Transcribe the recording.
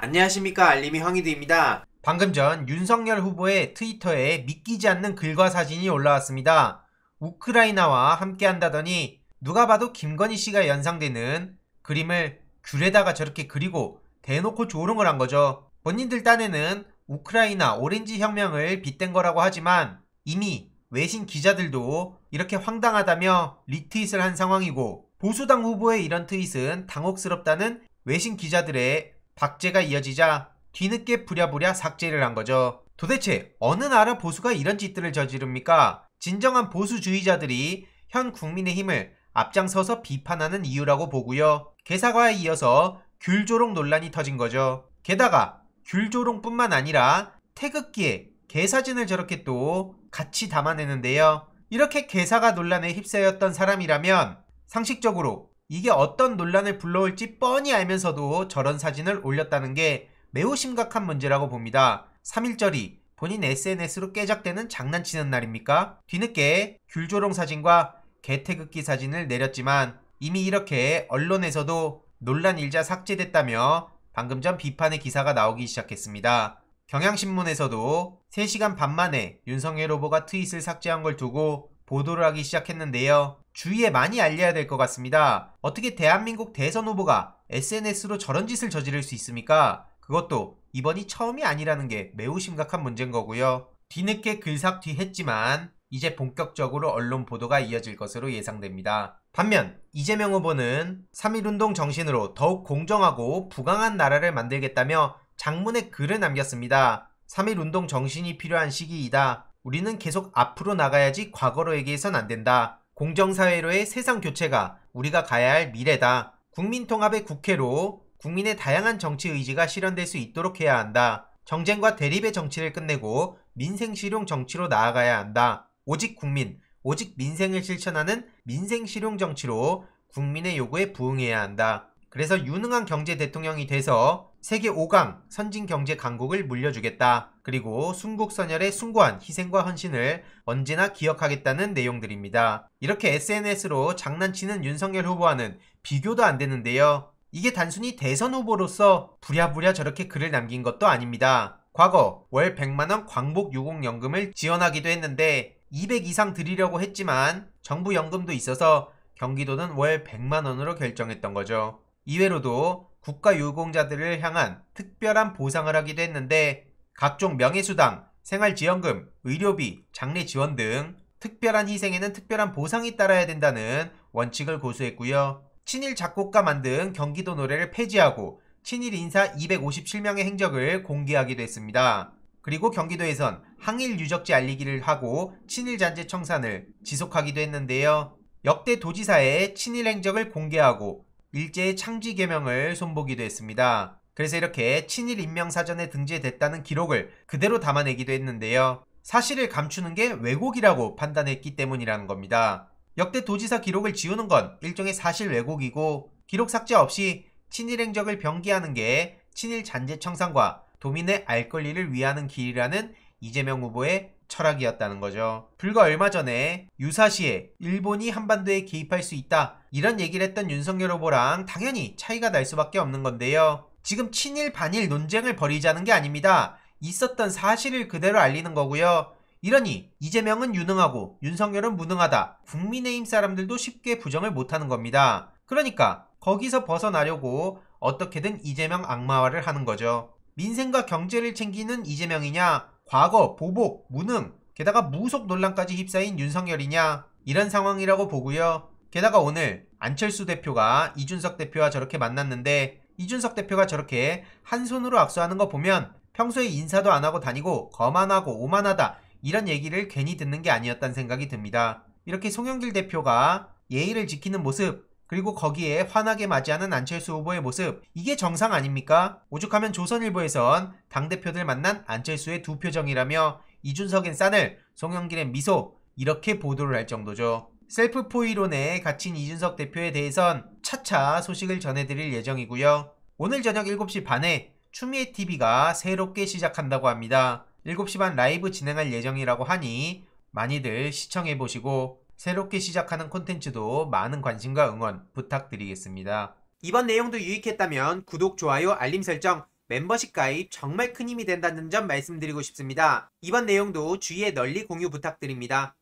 안녕하십니까 알림이 황희두입니다. 방금 전 윤석열 후보의 트위터에 믿기지 않는 글과 사진이 올라왔습니다. 우크라이나와 함께 한다더니 누가 봐도 김건희 씨가 연상되는 그림을 귤에다가 저렇게 그리고 대놓고 조롱을 한 거죠. 본인들 딴에는 우크라이나 오렌지 혁명을 빗댄 거라고 하지만 이미 외신 기자들도 이렇게 황당하다며 리트윗을 한 상황이고 보수당 후보의 이런 트윗은 당혹스럽다는 외신 기자들의 박제가 이어지자 뒤늦게 부랴부랴 삭제를 한 거죠. 도대체 어느 나라 보수가 이런 짓들을 저지릅니까? 진정한 보수주의자들이 현 국민의 힘을 앞장서서 비판하는 이유라고 보고요. 개사과에 이어서 귤조롱 논란이 터진 거죠. 게다가 귤조롱뿐만 아니라 태극기에 개사진을 저렇게 또 같이 담아내는데요. 이렇게 개사가 논란에 휩싸였던 사람이라면 상식적으로 이게 어떤 논란을 불러올지 뻔히 알면서도 저런 사진을 올렸다는 게 매우 심각한 문제라고 봅니다. 3일절이 본인 SNS로 깨작대는 장난치는 날입니까? 뒤늦게 귤조롱 사진과 개태극기 사진을 내렸지만 이미 이렇게 언론에서도 논란 일자 삭제됐다며 방금 전 비판의 기사가 나오기 시작했습니다. 경향신문에서도 3시간 반 만에 윤석열 후보가 트윗을 삭제한 걸 두고 보도를 하기 시작했는데요. 주위에 많이 알려야 될 것 같습니다. 어떻게 대한민국 대선 후보가 SNS로 저런 짓을 저지를 수 있습니까? 그것도 이번이 처음이 아니라는 게 매우 심각한 문제인 거고요. 뒤늦게 글삭뒤 했지만 이제 본격적으로 언론 보도가 이어질 것으로 예상됩니다. 반면 이재명 후보는 3.1운동 정신으로 더욱 공정하고 부강한 나라를 만들겠다며 장문의 글을 남겼습니다. 3.1운동 정신이 필요한 시기이다. 우리는 계속 앞으로 나가야지 과거로 얘기해선 안 된다. 공정사회로의 세상 교체가 우리가 가야 할 미래다. 국민통합의 국회로 국민의 다양한 정치 의지가 실현될 수 있도록 해야 한다. 정쟁과 대립의 정치를 끝내고 민생 실용 정치로 나아가야 한다. 오직 국민, 오직 민생을 실천하는 민생 실용 정치로 국민의 요구에 부응해야 한다. 그래서 유능한 경제 대통령이 돼서 세계 5강 선진 경제 강국을 물려주겠다. 그리고 순국선열의 숭고한 희생과 헌신을 언제나 기억하겠다는 내용들입니다. 이렇게 SNS로 장난치는 윤석열 후보와는 비교도 안 되는데요. 이게 단순히 대선 후보로서 부랴부랴 저렇게 글을 남긴 것도 아닙니다. 과거 월 100만원 광복 유공연금을 지원하기도 했는데 200 이상 드리려고 했지만 정부 연금도 있어서 경기도는 월 100만원으로 결정했던 거죠. 이외로도 국가유공자들을 향한 특별한 보상을 하기도 했는데 각종 명예수당, 생활지원금, 의료비, 장례 지원 등 특별한 희생에는 특별한 보상이 따라야 된다는 원칙을 고수했고요. 친일 작곡가 만든 경기도 노래를 폐지하고 친일 인사 257명의 행적을 공개하기도 했습니다. 그리고 경기도에선 항일 유적지 알리기를 하고 친일 잔재 청산을 지속하기도 했는데요. 역대 도지사의 친일 행적을 공개하고 일제의 창지 개명을 손보기도 했습니다. 그래서 이렇게 친일 인명사전에 등재됐다는 기록을 그대로 담아내기도 했는데요. 사실을 감추는 게 왜곡이라고 판단했기 때문이라는 겁니다. 역대 도지사 기록을 지우는 건 일종의 사실 왜곡이고 기록 삭제 없이 친일 행적을 병기하는 게 친일 잔재 청산과 도민의 알 권리를 위하는 길이라는 이재명 후보의 철학이었다는 거죠. 불과 얼마 전에 유사시에 일본이 한반도에 개입할 수 있다 이런 얘기를 했던 윤석열 후보랑 당연히 차이가 날 수밖에 없는 건데요. 지금 친일 반일 논쟁을 벌이자는 게 아닙니다. 있었던 사실을 그대로 알리는 거고요. 이러니 이재명은 유능하고 윤석열은 무능하다. 국민의힘 사람들도 쉽게 부정을 못하는 겁니다. 그러니까 거기서 벗어나려고 어떻게든 이재명 악마화를 하는 거죠. 민생과 경제를 챙기는 이재명이냐 과거, 보복, 무능, 게다가 무속 논란까지 휩싸인 윤석열이냐 이런 상황이라고 보고요. 게다가 오늘 안철수 대표가 이준석 대표와 저렇게 만났는데 이준석 대표가 저렇게 한 손으로 악수하는 거 보면 평소에 인사도 안 하고 다니고 거만하고 오만하다 이런 얘기를 괜히 듣는 게 아니었다는 생각이 듭니다. 이렇게 송영길 대표가 예의를 지키는 모습 그리고 거기에 환하게 맞이하는 안철수 후보의 모습 이게 정상 아닙니까? 오죽하면 조선일보에선 당대표들 만난 안철수의 두 표정이라며 이준석엔 싸늘 송영길엔 미소 이렇게 보도를 할 정도죠. 셀프 포위론에 갇힌 이준석 대표에 대해선 차차 소식을 전해드릴 예정이고요. 오늘 저녁 7시 반에 추미애 TV가 새롭게 시작한다고 합니다. 7시 반 라이브 진행할 예정이라고 하니 많이들 시청해보시고 새롭게 시작하는 콘텐츠도 많은 관심과 응원 부탁드리겠습니다. 이번 내용도 유익했다면 구독, 좋아요, 알림 설정 멤버십 가입 정말 큰 힘이 된다는 점 말씀드리고 싶습니다. 이번 내용도 주위에 널리 공유 부탁드립니다.